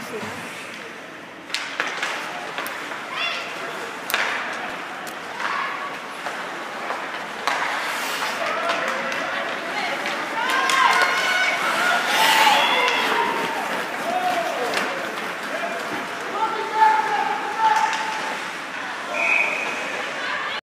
そう。